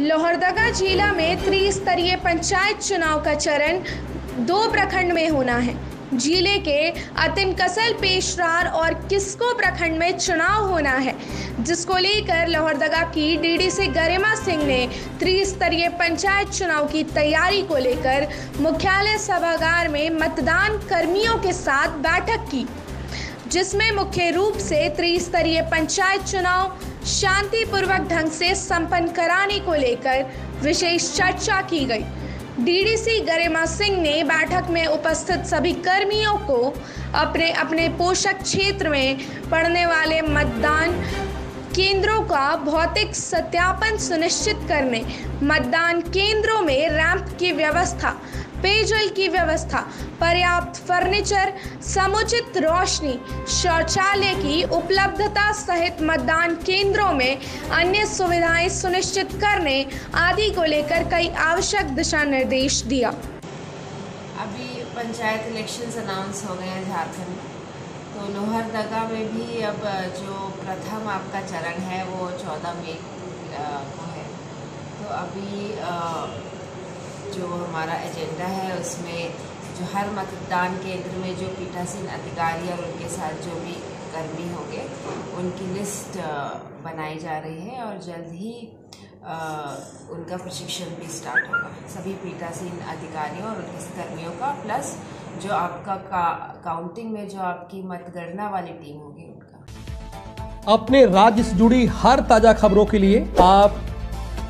लोहरदगा जिला में त्रिस्तरीय पंचायत चुनाव का चरण दो प्रखंड में होना है। ज़िले के अतिन कसल पेशरार और किस्को प्रखंड में चुनाव होना है, जिसको लेकर लोहरदगा की डीडीसी गरिमा सिंह ने त्रिस्तरीय पंचायत चुनाव की तैयारी को लेकर मुख्यालय सभागार में मतदान कर्मियों के साथ बैठक की, जिसमें मुख्य रूप से त्रिस्तरीय पंचायत चुनाव शांतिपूर्वक ढंग से संपन्न कराने को लेकर विशेष चर्चा की गई। डीडीसी गरिमा सिंह ने बैठक में उपस्थित सभी कर्मियों को अपने अपने पोषक क्षेत्र में पड़ने वाले मतदान केंद्रों का भौतिक सत्यापन सुनिश्चित करने, मतदान केंद्रों में रैंप की व्यवस्था पेयजल की व्यवस्था, पर्याप्त फर्नीचर, समुचित रोशनी, शौचालय की उपलब्धता सहित मतदान केंद्रों में अन्य सुविधाएँ सुनिश्चित करने आदि को लेकर कई आवश्यक दिशा निर्देश दिया। अभी पंचायत इलेक्शंस अनाउंस हो गए हैं झारखंड में। तो लोहरदगा में भी अब जो प्रथम आपका चरण है, वो चौदह मई को है। तो अभी जो हमारा एजेंडा है, उसमें जो हर मतदान केंद्र में जो पीठासीन अधिकारी और उनके साथ जो भी कर्मी होंगे, उनकी लिस्ट बनाई जा रही है और जल्द ही उनका प्रशिक्षण भी स्टार्ट होगा। सभी पीठासीन अधिकारियों और उनके कर्मियों का, प्लस जो आपका काउंटिंग में जो आपकी मतगणना वाली टीम होगी उनका। अपने राज्य से जुड़ी हर ताज़ा खबरों के लिए आप